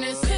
This.